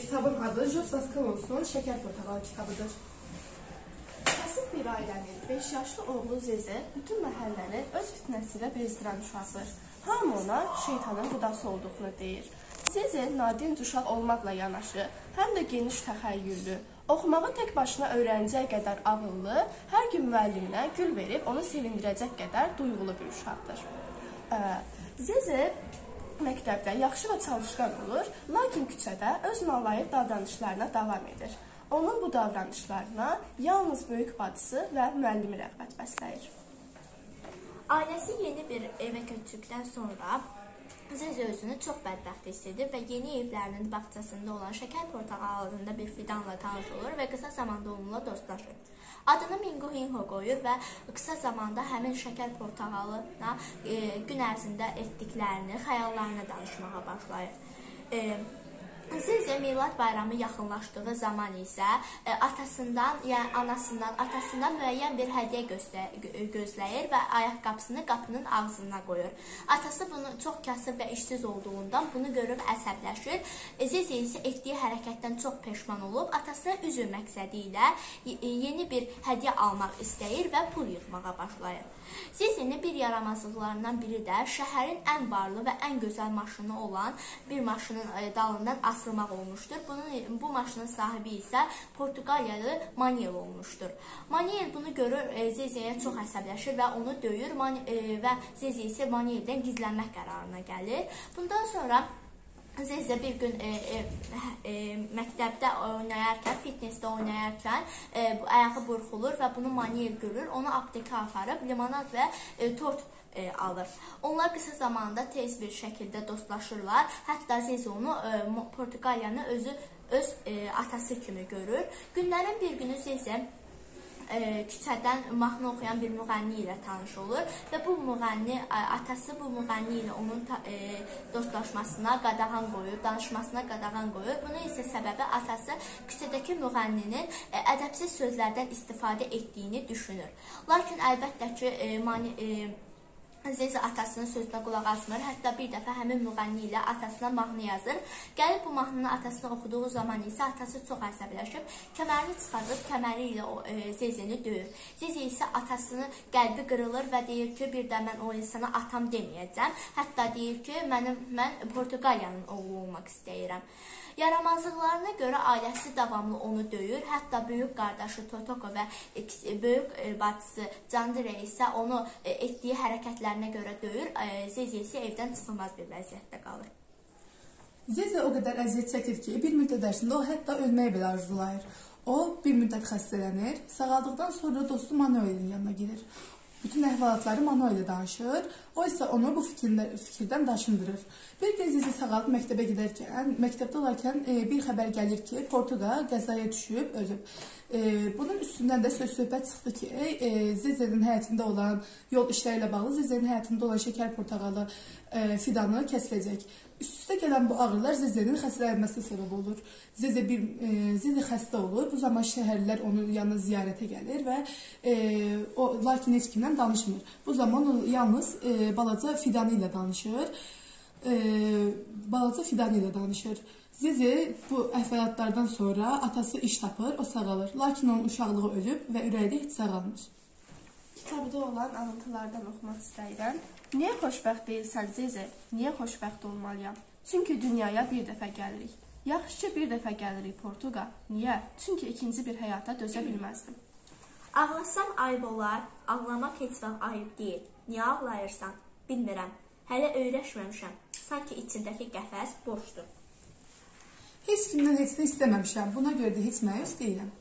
kitabın adı Jos Vasconcelos'un Şeker Portakalı kitabıdır. Kasıb bir ailənin 5 yaşlı oğlu Zeze bütün məhəlləni öz fitnəsi ilə bezdirən uşaqdır. Hamı ona şeytanın qudası olduğunu deyir. Zeze nadinc uşaq olmaqla yanaşı, həm də geniş təxəyyüllü, oxumağı tək başına öyrənəcək qədər ağıllı, hər gün müəlliminə gül verib onu sevindirəcək qədər duyğulu bir uşaqdır. Zeze məktəbdə yaxşı və çalışqan olur, lakin küçədə öz nalayıq davranışlarına davam edir. Onun bu davranışlarına yalnız böyük bacısı və müəllimi rəğbət bəsləyir. Ailəsi yeni bir evə köçdükdən sonra Zez özünü çox bədbəxt hiss edir və yeni evlərinin bağçasında olan şəkər portağal adında bir fidanla tanış olur və qısa zamanda onunla dostlaşır. Adını Mingo Hinho qoyur və qısa zamanda həmin şəkər portağalına e, gün ərzində etdiklərini, xəyallarını danışmağa başlayır. E, Sizcə Milad bayramı yaxınlaşdığı zaman isə ə, atasından, yəni anasından, atasından müəyyən bir hədiyyə gözlə gözləyir və ayaqqabısını qapının ağzına qoyur. Atası bunu çox kasıb və işsiz olduğundan bunu görüb əsəbləşir. Zizi isə etdiyi hərəkətdən çox peşman olub atasına üzr məqsədi ilə yeni bir hədiyyə almaq istəyir və pul yığmağa başlayır. Zizinin bir yaramazlıqlarından biri də şəhərin ən varlı və ən gözəl maşını olan bir maşının dalından asılmaq olmuşdur. Bunun bu maşının sahibi isə Portuqaliyalı Maniel olmuşdur. Maniel bunu görür, e, Zeziyə çox əsəbləşir və onu döyür Man e, və Zezi isə Manieldən gizlənmək qərarına gəlir. Bundan sonra Zezə bir gün e, e, e, məktəbdə oynayarkən, fitnessdə oynayarkən e, ayağı burxulur və bunu Maniel görür. Onu aptekə aparıb limonad və e, tort e, alır. Onlar qısa zamanda tez bir şəkildə dostlaşırlar. Hətta Zezə onu e, Portuqaliyanı özü öz e, atası kimi görür. Günlərin bir günü Zezə ə, küçədən mahnı oxuyan bir müğənni ilə tanış olur və bu müğənni ə, atası bu müğənni ilə onun ə, dostlaşmasına qadağan qoyur, danışmasına qadağan qoyur. Bunun isə səbəbi atası küçədəki müğənninin ə, ədəbsiz sözlərdən istifadə etdiyini düşünür. Lakin əlbəttə ki, ə, mani ə, Zezi atasının sözünə qulaq asmır. Hətta bir dəfə həmin müğənni ilə atasına mahnı yazır. Gəlib bu mahnını atasına oxuduğu zaman isə atası çox əsəbləşib, kəmərini çıxardıb kəməri ilə o e, Zezini döyür. Zezi isə atasının qəlbi qırılır və deyir ki, bir də mən o insana atam deməyəcəm. Hətta deyir ki, mənim mən Portuqaliyanın oğlu olmaq istəyirəm. Yaramazlıqlarına görə ailəsi davamlı onu döyür. Hətta böyük qardaşı Totoko və böyük e, bacısı Candire isə onu e, etdiyi hərəkətlərinə görə döyür. E, Zezi isə evdən çıxılmaz bir vəziyyətdə qalır. Zeze o qədər əziyyət çəkir ki, bir müddət ərzində o hətta ölməyi belə arzulayır. O bir müddət xəstələnir, sağaldıqdan sonra dostu Manuelin yanına gedir bütün əhvalatları Mano ilə danışır. O isə onu bu fikirdə, fikirdən daşındırır. Bir gün Zizi sağalıb məktəbə gedərkən, məktəbdə olarkən e, bir xəbər gəlir ki, Portuqa qəzaya düşüb, ölüb. E, bunun üstündən də söz söhbət çıxdı ki, e, Zizinin həyatında olan yol işləri ilə bağlı Zizinin həyatında olan şəkər portağalı fidanı kəsiləcək. Üst-üstə gələn bu ağrılar Zezenin xəstələnməsinə səbəb olur. Zeze bir e, Zeze xəstə olur. Bu zaman şəhərlilər onun yanına ziyarətə gəlir və e, o lakin heç kimlə danışmır. Bu zaman o yalnız e, balaca Fidanı ilə danışır. E, balaca Fidanı ilə danışır. Zeze bu əhvalatlardan sonra atası iş tapır, o sağalır. Lakin onun uşaqlığı ölüb və ürəkdə heç sağalmır. Kitabda olan alıntılardan oxumaq istəyirəm. Niyə xoşbəxt deyilsən Zeze? Niyə xoşbəxt olmalıyam? Çünki dünyaya bir dəfə gəlirik. Yaxşı ki, bir dəfə gəlirik Portuqa. Niyə? Çünki ikinci bir həyata dözə bilməzdim. Ağlasam ayıb olar, ağlamaq heç vaxt ayıb deyil. Niyə ağlayırsan? Bilmirəm. Hələ öyrəşməmişəm. Sanki içindəki qəfəs boşdur. Heç kimdən heç nə istəməmişəm. Buna görə də heç məyus deyiləm.